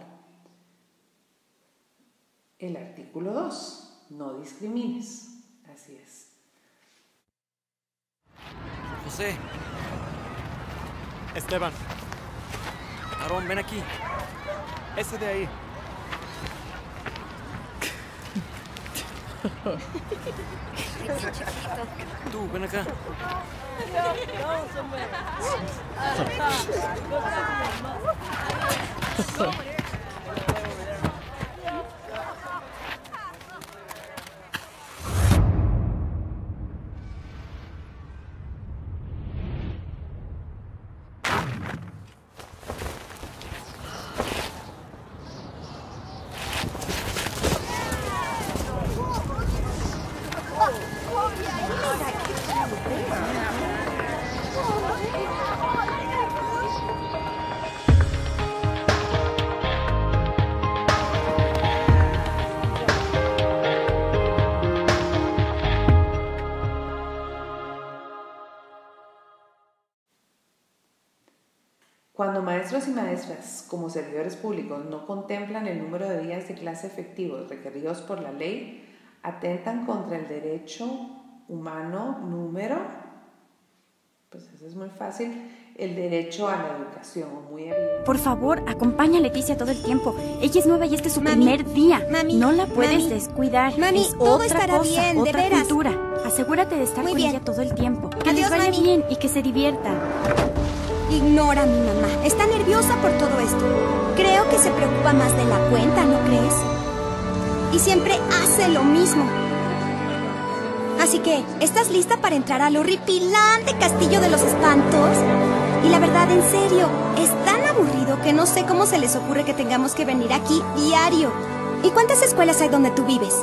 El artículo 2, no discrimines. Así es. José. Esteban. Aarón, ven aquí. Ese de ahí. Tú, ven acá. Cuando maestros y maestras, como servidores públicos, no contemplan el número de días de clase efectivos requeridos por la ley, atentan contra el derecho humano número, pues eso es muy fácil, el derecho a la educación, muy evidente. Por favor, acompaña a Leticia todo el tiempo. Ella es nueva y este es su primer día. Mami, no la puedes mami. descuidar. Mami, es todo otra estará cosa, bien, de otra veras. cultura. Asegúrate de estar Muy con bien. ella todo el tiempo. Que Adiós, les vaya mami. bien y que se divierta. Ignora a mi mamá. Está nerviosa por todo esto. Creo que se preocupa más de la cuenta, ¿no crees? Y siempre hace lo mismo. Así que, ¿estás lista para entrar al horripilante castillo de los espantos? Y la verdad, en serio, es tan aburrido que no sé cómo se les ocurre que tengamos que venir aquí diario. ¿Y cuántas escuelas hay donde tú vives?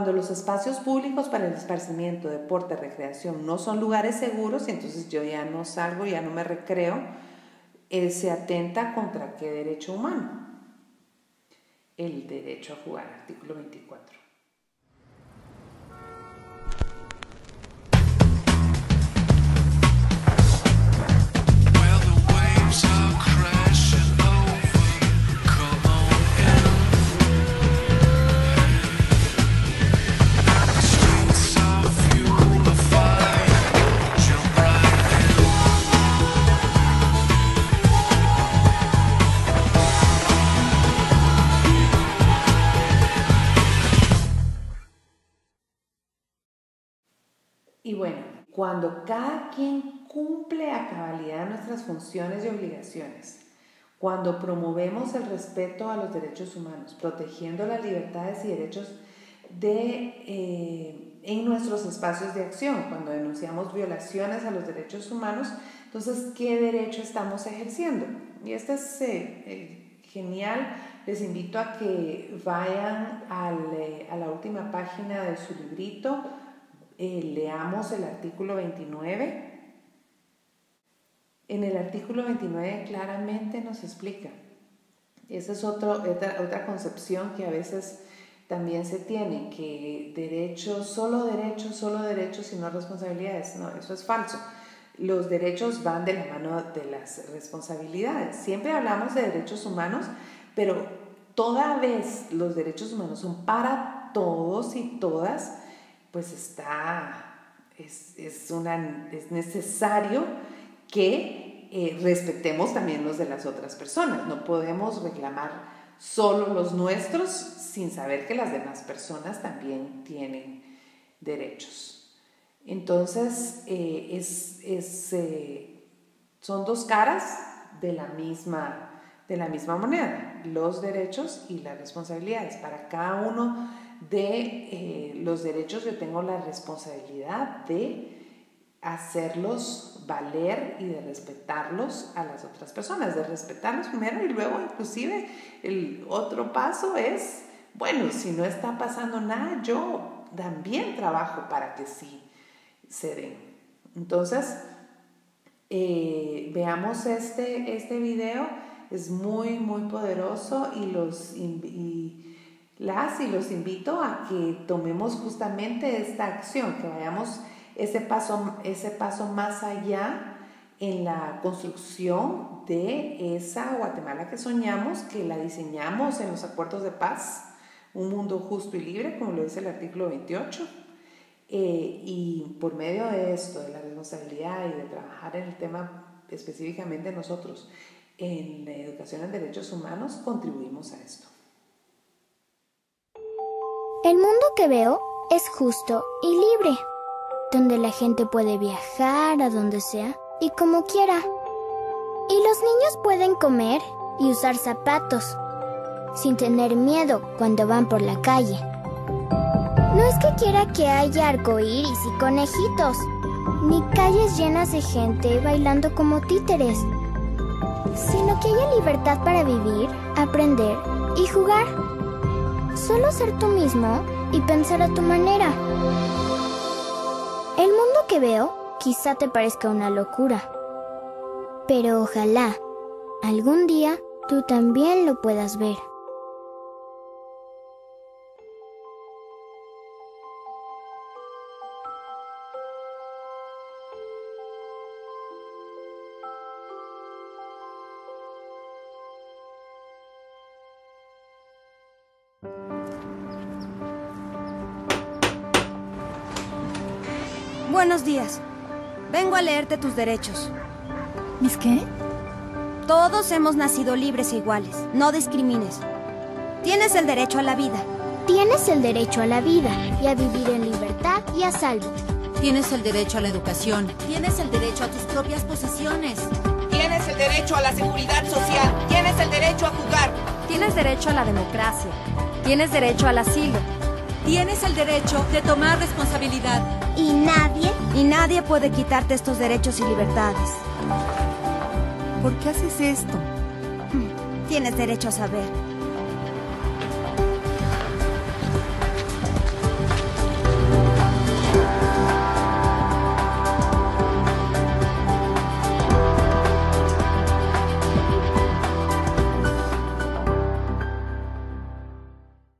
Cuando los espacios públicos para el esparcimiento, deporte, recreación no son lugares seguros, y entonces yo ya no salgo, ya no me recreo, eh, se atenta contra qué derecho humano. El derecho a jugar, artículo 24. Cuando cada quien cumple a cabalidad nuestras funciones y obligaciones, cuando promovemos el respeto a los derechos humanos, protegiendo las libertades y derechos de, eh, en nuestros espacios de acción, cuando denunciamos violaciones a los derechos humanos, entonces, ¿qué derecho estamos ejerciendo? Y este es eh, eh, genial. Les invito a que vayan a la última página de su librito, leamos el artículo 29. En el artículo 29 claramente nos explica. Esa es otra, otra concepción que a veces también se tiene, que derechos, solo derechos, solo derechos y no responsabilidades. No, eso es falso. Los derechos van de la mano de las responsabilidades. Siempre hablamos de derechos humanos, pero toda vez los derechos humanos son para todos y todas, pues está, es, es, una, es necesario que eh, respetemos también los de las otras personas. No podemos reclamar solo los nuestros sin saber que las demás personas también tienen derechos. Entonces, eh, es, eh, son dos caras de la, misma, de la misma moneda, los derechos y las responsabilidades. Para cada uno de eh, los derechos yo tengo la responsabilidad de hacerlos valer y de respetarlos a las otras personas, de respetarlos primero y luego inclusive el otro paso es, bueno, si no está pasando nada, yo también trabajo para que sí se den. Entonces, eh, veamos este, este video, es muy, muy poderoso y los... Y, las y los invito a que tomemos justamente esta acción, que vayamos ese paso, ese paso más allá en la construcción de esa Guatemala que soñamos, que la diseñamos en los acuerdos de paz, un mundo justo y libre, como lo dice el artículo 28. Eh, y por medio de esto, de la responsabilidad y de trabajar en el tema específicamente nosotros, en la educación en derechos humanos, contribuimos a esto. El mundo que veo es justo y libre donde la gente puede viajar a donde sea y como quiera. Y los niños pueden comer y usar zapatos sin tener miedo cuando van por la calle. No es que quiera que haya arcoíris y conejitos, ni calles llenas de gente bailando como títeres, sino que haya libertad para vivir, aprender y jugar. Solo ser tú mismo y pensar a tu manera. El mundo que veo quizá te parezca una locura, pero ojalá algún día tú también lo puedas ver. Vengo a leerte tus derechos. ¿Mis qué? Todos hemos nacido libres e iguales. No discrimines. Tienes el derecho a la vida. Tienes el derecho a la vida y a vivir en libertad y a salvo. Tienes el derecho a la educación. Tienes el derecho a tus propias posesiones. Tienes el derecho a la seguridad social. Tienes el derecho a jugar. Tienes derecho a la democracia. Tienes derecho al asilo. Tienes el derecho de tomar responsabilidad. Y nadie, y nadie puede quitarte estos derechos y libertades. ¿Por qué haces esto? Tienes derecho a saber.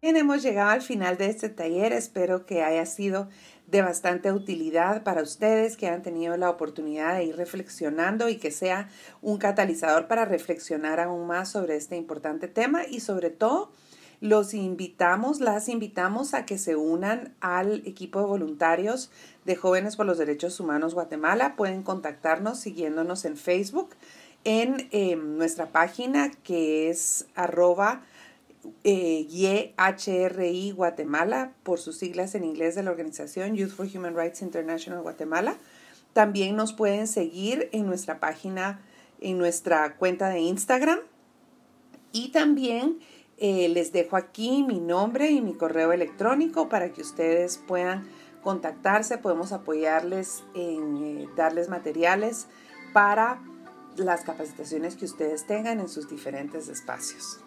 Bien, hemos llegado al final de este taller. Espero que haya sido de bastante utilidad para ustedes, que han tenido la oportunidad de ir reflexionando y que sea un catalizador para reflexionar aún más sobre este importante tema y sobre todo los invitamos, las invitamos a que se unan al equipo de voluntarios de Jóvenes por los Derechos Humanos Guatemala. Pueden contactarnos siguiéndonos en Facebook en eh, nuestra página que es arroba eh, YHRI Guatemala, por sus siglas en inglés de la organización Youth for Human Rights International Guatemala. También nos pueden seguir en nuestra página, en nuestra cuenta de Instagram. Y también eh, les dejo aquí mi nombre y mi correo electrónico para que ustedes puedan contactarse. Podemos apoyarles en eh, darles materiales para las capacitaciones que ustedes tengan en sus diferentes espacios.